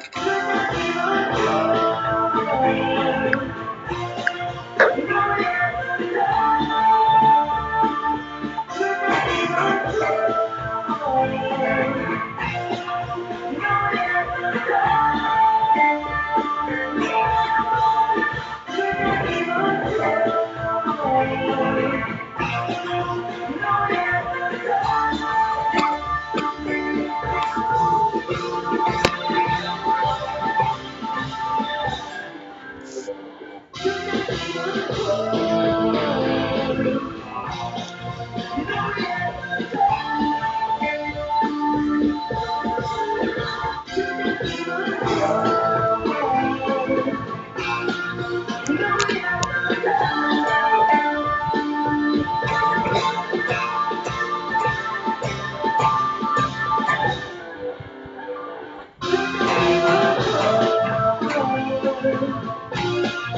Yeah. Oh.